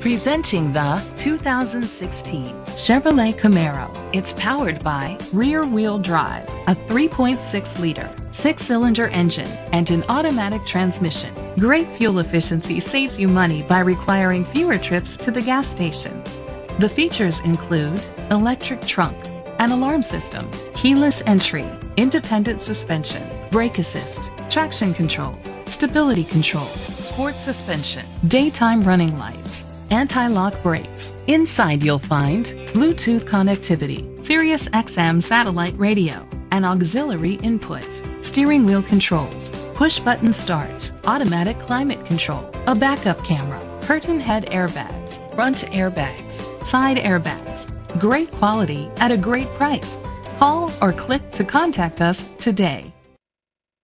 Presenting the 2016 Chevrolet Camaro. It's powered by rear-wheel drive, a 3.6-liter six-cylinder engine, and an automatic transmission. Great fuel efficiency saves you money by requiring fewer trips to the gas station. The features include electric trunk, an alarm system, keyless entry, independent suspension, brake assist, traction control, stability control, sport suspension, daytime running lights, anti-lock brakes. Inside you'll find Bluetooth connectivity, Sirius XM satellite radio, an auxiliary input, steering wheel controls, push button start, automatic climate control, a backup camera, curtain head airbags, front airbags, side airbags. Great quality at a great price. Call or click to contact us today.